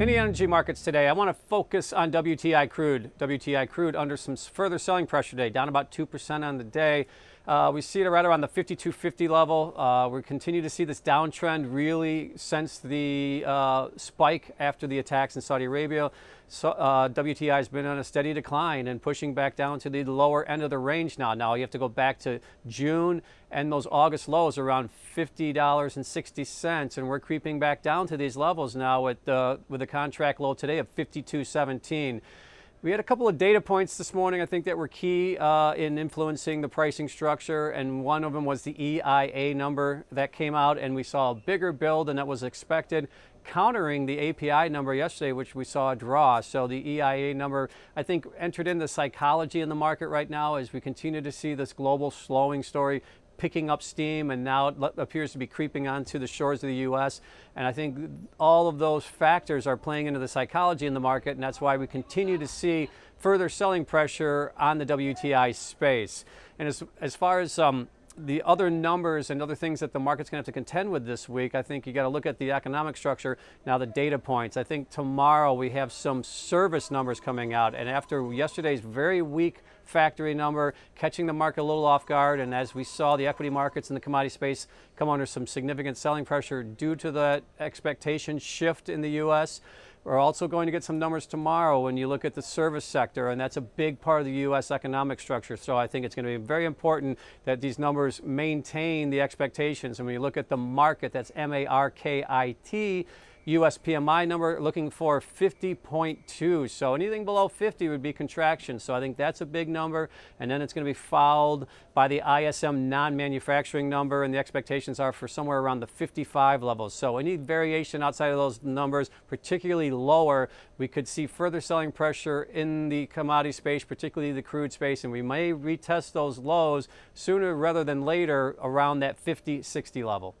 In the energy markets today, I want to focus on WTI crude. WTI crude under some further selling pressure today, down about 2% on the day. Uh, we see it right around the 5250 level. Uh, we continue to see this downtrend really since the uh, spike after the attacks in Saudi Arabia. So, uh, WTI has been on a steady decline and pushing back down to the lower end of the range now. Now you have to go back to June and those August lows around $50.60, and we're creeping back down to these levels now with the with the contract low today of 52.17. We had a couple of data points this morning, I think, that were key uh, in influencing the pricing structure, and one of them was the EIA number that came out, and we saw a bigger build than that was expected, countering the API number yesterday, which we saw a draw. So the EIA number, I think, entered in the psychology in the market right now as we continue to see this global slowing story picking up steam and now it appears to be creeping onto the shores of the U.S. And I think all of those factors are playing into the psychology in the market, and that's why we continue to see further selling pressure on the WTI space. And as, as far as um, the other numbers and other things that the market's going to have to contend with this week, I think you got to look at the economic structure, now the data points. I think tomorrow we have some service numbers coming out, and after yesterday's very weak factory number, catching the market a little off guard, and as we saw the equity markets and the commodity space come under some significant selling pressure due to the expectation shift in the U.S., we're also going to get some numbers tomorrow when you look at the service sector, and that's a big part of the U.S. economic structure. So I think it's going to be very important that these numbers maintain the expectations. And when you look at the Markit, that's M A R K I T, US PMI number looking for 50.2. So anything below 50 would be contraction. So I think that's a big number. And then it's going to be followed by the ISM non-manufacturing number. And the expectations are for somewhere around the 55 levels. So any variation outside of those numbers, particularly lower, we could see further selling pressure in the commodity space, particularly the crude space. And we may retest those lows sooner rather than later around that 50, 60 level.